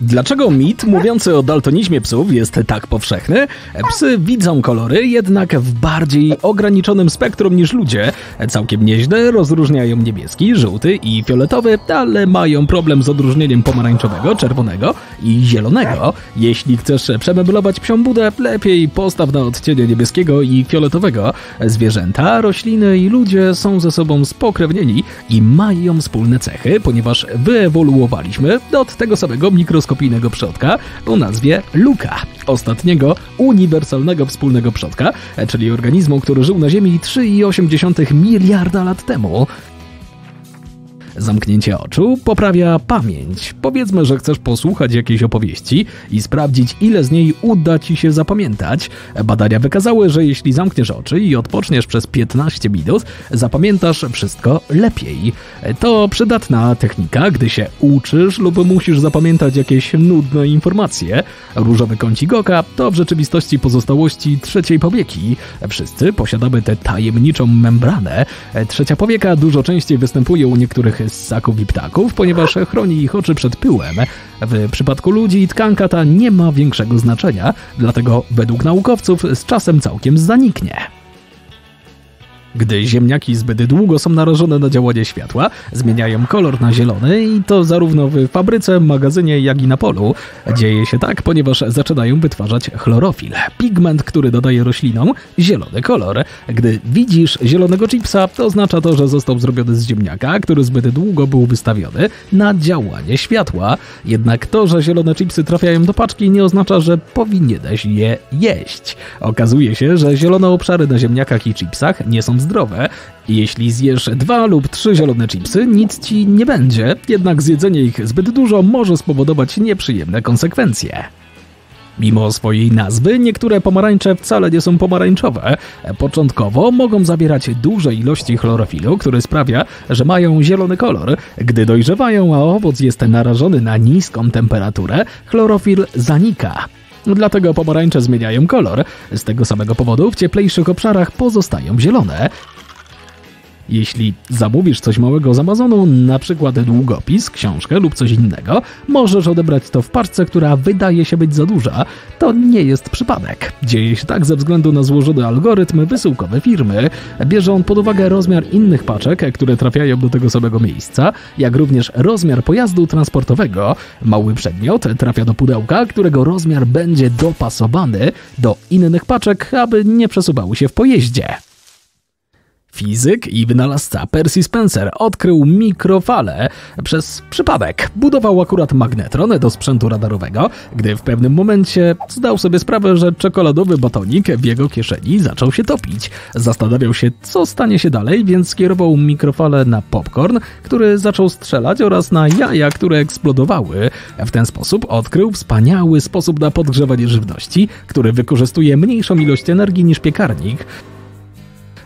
Dlaczego mit mówiący o daltonizmie psów jest tak powszechny? Psy widzą kolory, jednak w bardziej ograniczonym spektrum niż ludzie. Całkiem nieźle rozróżniają niebieski, żółty i fioletowy, ale mają problem z odróżnieniem pomarańczowego, czerwonego i zielonego. Jeśli chcesz przemeblować psią budę, lepiej postaw na odcienie niebieskiego i fioletowego. Zwierzęta, rośliny i ludzie są ze sobą spokrewnieni i mają wspólne cechy, ponieważ wyewoluowaliśmy od tego samego mikroskopu mikroskopijnego przodka o nazwie Luka, ostatniego uniwersalnego wspólnego przodka, czyli organizmu, który żył na Ziemi 3,8 miliarda lat temu. Zamknięcie oczu poprawia pamięć. Powiedzmy, że chcesz posłuchać jakiejś opowieści i sprawdzić, ile z niej uda ci się zapamiętać. Badania wykazały, że jeśli zamkniesz oczy i odpoczniesz przez 15 minut, zapamiętasz wszystko lepiej. To przydatna technika, gdy się uczysz lub musisz zapamiętać jakieś nudne informacje. Różowy kącik oka to w rzeczywistości pozostałości trzeciej powieki. Wszyscy posiadamy tę tajemniczą membranę. Trzecia powieka dużo częściej występuje u niektórych ssaków i ptaków, ponieważ chroni ich oczy przed pyłem. W przypadku ludzi tkanka ta nie ma większego znaczenia, dlatego według naukowców z czasem całkiem zaniknie. Gdy ziemniaki zbyt długo są narażone na działanie światła, zmieniają kolor na zielony i to zarówno w fabryce, magazynie, jak i na polu. Dzieje się tak, ponieważ zaczynają wytwarzać chlorofil, pigment, który dodaje roślinom zielony kolor. Gdy widzisz zielonego chipsa, to oznacza to, że został zrobiony z ziemniaka, który zbyt długo był wystawiony na działanie światła. Jednak to, że zielone chipsy trafiają do paczki nie oznacza, że powinieneś je jeść. Okazuje się, że zielone obszary na ziemniakach i chipsach nie są zdrowe. Jeśli zjesz dwa lub trzy zielone chipsy, nic ci nie będzie, jednak zjedzenie ich zbyt dużo może spowodować nieprzyjemne konsekwencje. Mimo swojej nazwy, niektóre pomarańcze wcale nie są pomarańczowe. Początkowo mogą zawierać duże ilości chlorofilu, który sprawia, że mają zielony kolor. Gdy dojrzewają, a owoc jest narażony na niską temperaturę, chlorofil zanika. Dlatego pomarańcze zmieniają kolor. Z tego samego powodu w cieplejszych obszarach pozostają zielone. Jeśli zamówisz coś małego z Amazonu, na przykład długopis, książkę lub coś innego, możesz odebrać to w parce, która wydaje się być za duża. To nie jest przypadek. Dzieje się tak ze względu na złożony algorytm wysyłkowy firmy. Bierze on pod uwagę rozmiar innych paczek, które trafiają do tego samego miejsca, jak również rozmiar pojazdu transportowego. Mały przedmiot trafia do pudełka, którego rozmiar będzie dopasowany do innych paczek, aby nie przesuwały się w pojeździe. Fizyk i wynalazca Percy Spencer odkrył mikrofale przez przypadek. Budował akurat magnetron do sprzętu radarowego, gdy w pewnym momencie zdał sobie sprawę, że czekoladowy batonik w jego kieszeni zaczął się topić. Zastanawiał się, co stanie się dalej, więc skierował mikrofale na popcorn, który zaczął strzelać oraz na jaja, które eksplodowały. W ten sposób odkrył wspaniały sposób na podgrzewanie żywności, który wykorzystuje mniejszą ilość energii niż piekarnik.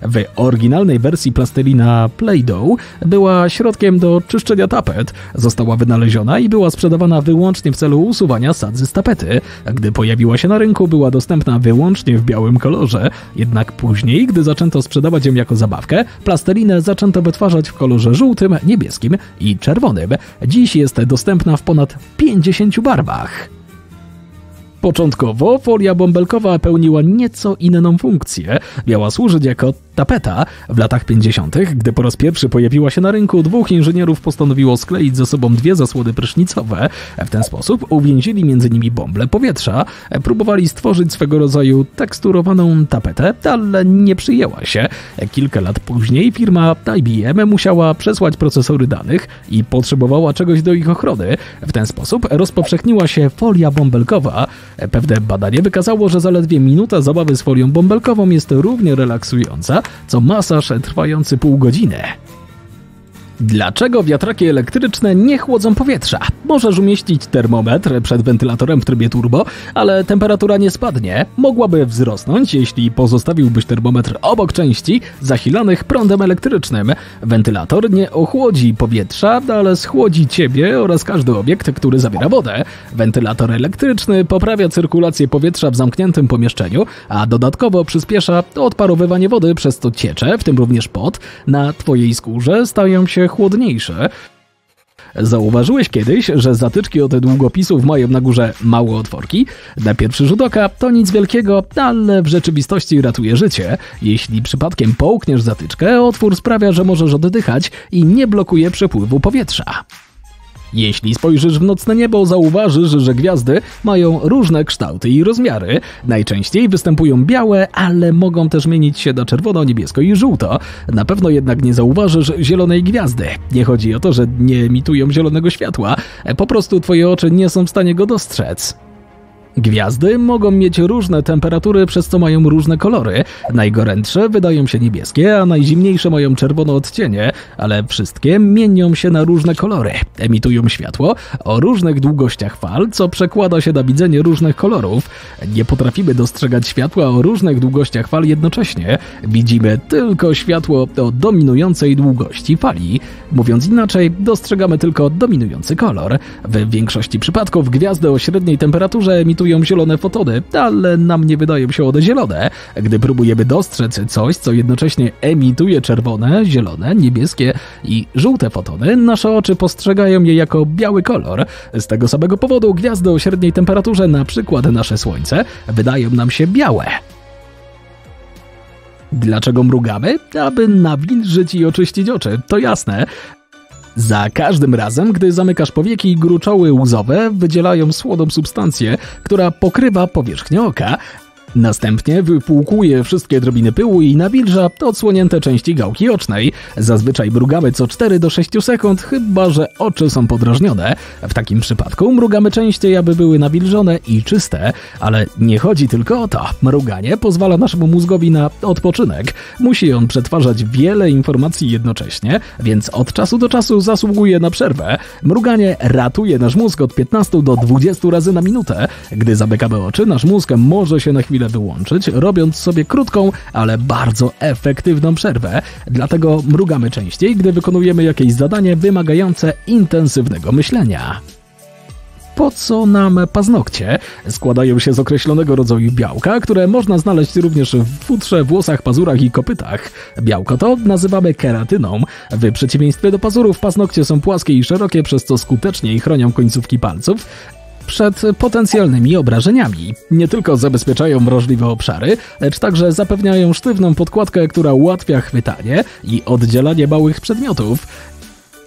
W oryginalnej wersji plastelina Play-Doh była środkiem do czyszczenia tapet. Została wynaleziona i była sprzedawana wyłącznie w celu usuwania sadzy z tapety. Gdy pojawiła się na rynku, była dostępna wyłącznie w białym kolorze. Jednak później, gdy zaczęto sprzedawać ją jako zabawkę, plastelinę zaczęto wytwarzać w kolorze żółtym, niebieskim i czerwonym. Dziś jest dostępna w ponad 50 barwach. Początkowo folia bąbelkowa pełniła nieco inną funkcję. Miała służyć jako tapeta. W latach 50., gdy po raz pierwszy pojawiła się na rynku, dwóch inżynierów postanowiło skleić ze sobą dwie zasłony prysznicowe. W ten sposób uwięzili między nimi bąble powietrza. Próbowali stworzyć swego rodzaju teksturowaną tapetę, ale nie przyjęła się. Kilka lat później firma IBM musiała przesłać procesory danych i potrzebowała czegoś do ich ochrony. W ten sposób rozpowszechniła się folia bąbelkowa. Pewne badanie wykazało, że zaledwie minuta zabawy z folią bąbelkową jest równie relaksująca, co masaż trwający pół godziny. Dlaczego wiatraki elektryczne nie chłodzą powietrza? Możesz umieścić termometr przed wentylatorem w trybie turbo, ale temperatura nie spadnie. Mogłaby wzrosnąć, jeśli pozostawiłbyś termometr obok części zasilanych prądem elektrycznym. Wentylator nie ochłodzi powietrza, ale schłodzi ciebie oraz każdy obiekt, który zawiera wodę. Wentylator elektryczny poprawia cyrkulację powietrza w zamkniętym pomieszczeniu, a dodatkowo przyspiesza odparowywanie wody, przez co ciecze, w tym również pot, na twojej skórze stają się chłodniejsze. Zauważyłeś kiedyś, że zatyczki od długopisów mają na górze małe otworki? Na pierwszy rzut oka to nic wielkiego, ale w rzeczywistości ratuje życie. Jeśli przypadkiem połkniesz zatyczkę, otwór sprawia, że możesz oddychać i nie blokuje przepływu powietrza. Jeśli spojrzysz w nocne niebo, zauważysz, że gwiazdy mają różne kształty i rozmiary. Najczęściej występują białe, ale mogą też mienić się na czerwono, niebiesko i żółto. Na pewno jednak nie zauważysz zielonej gwiazdy. Nie chodzi o to, że nie emitują zielonego światła, po prostu twoje oczy nie są w stanie go dostrzec. Gwiazdy mogą mieć różne temperatury, przez co mają różne kolory. Najgorętsze wydają się niebieskie, a najzimniejsze mają czerwone odcienie, ale wszystkie mienią się na różne kolory. Emitują światło o różnych długościach fal, co przekłada się na widzenie różnych kolorów. Nie potrafimy dostrzegać światła o różnych długościach fal jednocześnie. Widzimy tylko światło o dominującej długości fali. Mówiąc inaczej, dostrzegamy tylko dominujący kolor. W większości przypadków gwiazdy o średniej temperaturze emitują emitują zielone fotony, ale nam nie wydają się one zielone. Gdy próbujemy dostrzec coś, co jednocześnie emituje czerwone, zielone, niebieskie i żółte fotony, nasze oczy postrzegają je jako biały kolor. Z tego samego powodu gwiazdy o średniej temperaturze, na przykład nasze Słońce, wydają nam się białe. Dlaczego mrugamy? Aby nawilżyć i oczyścić oczy, to jasne. Za każdym razem, gdy zamykasz powieki, gruczoły łzowe wydzielają słodą substancję, która pokrywa powierzchnię oka, Następnie wypłukuje wszystkie drobiny pyłu i nawilża odsłonięte części gałki ocznej. Zazwyczaj mrugamy co 4 do 6 sekund, chyba że oczy są podrażnione. W takim przypadku mrugamy częściej, aby były nawilżone i czyste, ale nie chodzi tylko o to. Mruganie pozwala naszemu mózgowi na odpoczynek. Musi on przetwarzać wiele informacji jednocześnie, więc od czasu do czasu zasługuje na przerwę. Mruganie ratuje nasz mózg od 15 do 20 razy na minutę. Gdy zamykamy oczy, nasz mózg może się na chwilę chwilę wyłączyć, robiąc sobie krótką, ale bardzo efektywną przerwę. Dlatego mrugamy częściej, gdy wykonujemy jakieś zadanie wymagające intensywnego myślenia. Po co nam paznokcie? Składają się z określonego rodzaju białka, które można znaleźć również w futrze, włosach, pazurach i kopytach. Białko to nazywamy keratyną. W przeciwieństwie do pazurów, paznokcie są płaskie i szerokie, przez co skuteczniej chronią końcówki palców, przed potencjalnymi obrażeniami. Nie tylko zabezpieczają wrażliwe obszary, lecz także zapewniają sztywną podkładkę, która ułatwia chwytanie i oddzielanie małych przedmiotów.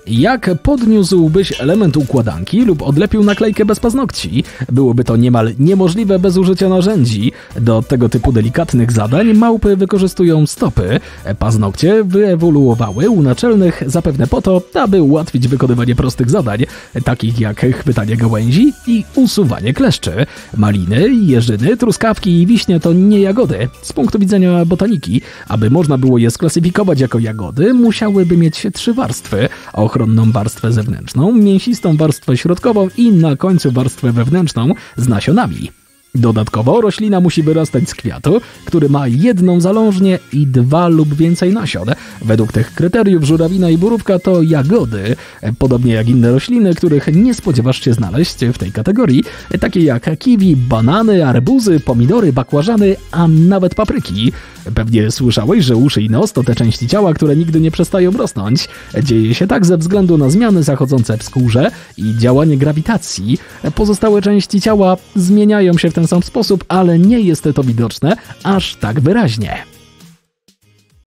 Jak podniósłbyś element układanki lub odlepił naklejkę bez paznokci? Byłoby to niemal niemożliwe bez użycia narzędzi. Do tego typu delikatnych zadań małpy wykorzystują stopy. Paznokcie wyewoluowały u naczelnych zapewne po to, aby ułatwić wykonywanie prostych zadań, takich jak chwytanie gałęzi i usuwanie kleszczy. Maliny, jeżyny, truskawki i wiśnie to nie jagody. Z punktu widzenia botaniki, aby można było je sklasyfikować jako jagody, musiałyby mieć trzy warstwy ochronną warstwę zewnętrzną, mięsistą warstwę środkową i na końcu warstwę wewnętrzną z nasionami. Dodatkowo roślina musi wyrastać z kwiatu, który ma jedną zalążnię i dwa lub więcej nasion. Według tych kryteriów żurawina i burówka to jagody, podobnie jak inne rośliny, których nie spodziewasz się znaleźć w tej kategorii, takie jak kiwi, banany, arbuzy, pomidory, bakłażany, a nawet papryki. Pewnie słyszałeś, że uszy i nos to te części ciała, które nigdy nie przestają rosnąć. Dzieje się tak ze względu na zmiany zachodzące w skórze i działanie grawitacji. Pozostałe części ciała zmieniają się w ten sam sposób, ale nie jest to widoczne aż tak wyraźnie.